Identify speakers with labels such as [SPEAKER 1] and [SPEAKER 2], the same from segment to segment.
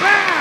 [SPEAKER 1] Bam!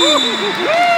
[SPEAKER 1] Uhul!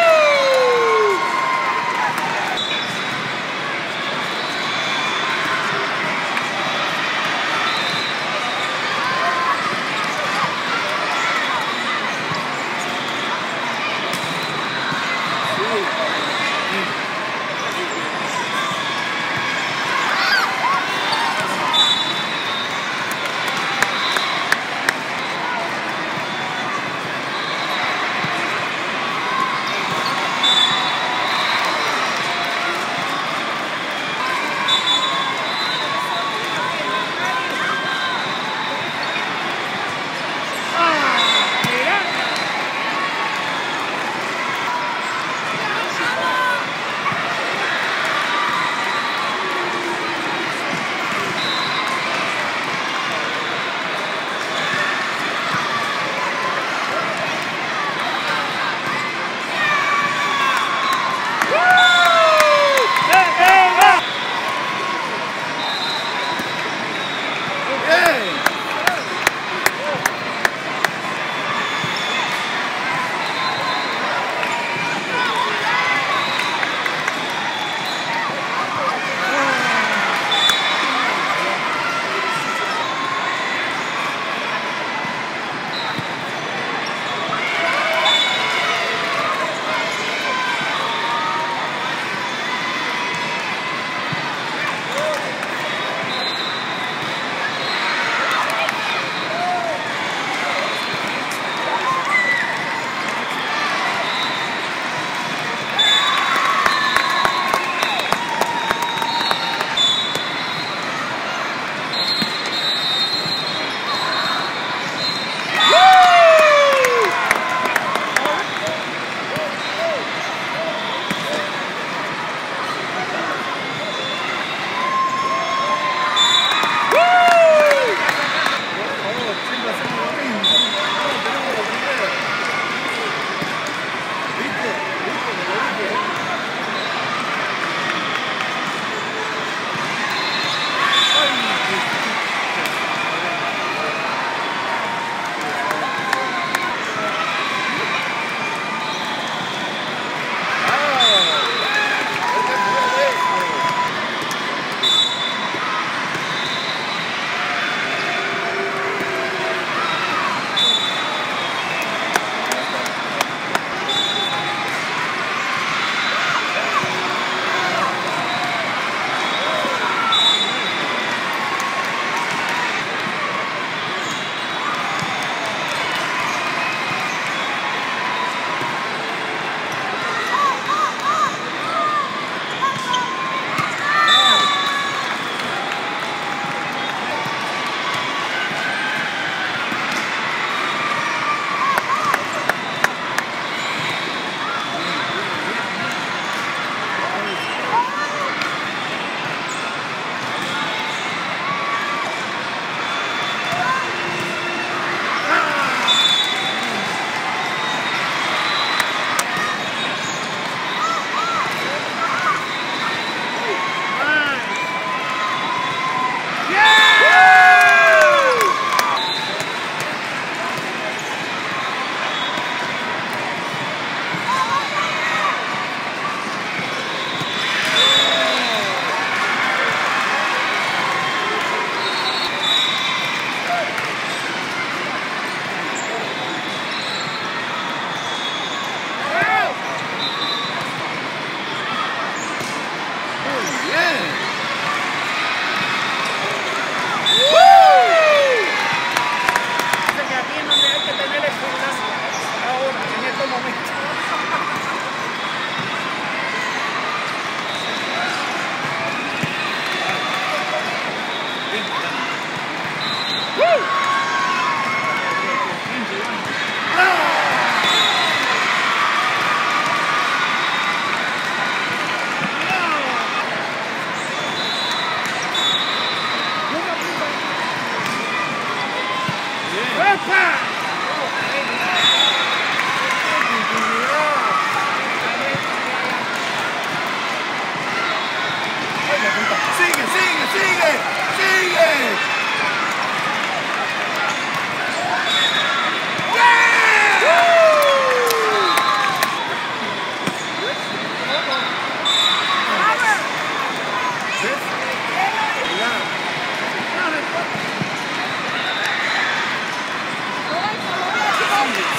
[SPEAKER 1] ¡Sigue, sigue, sigue! ¡Sigue!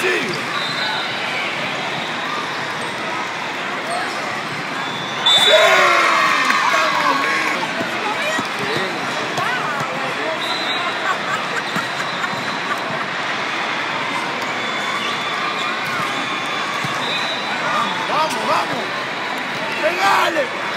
[SPEAKER 1] morrendo Sim! Vamos, vamos! Pegale!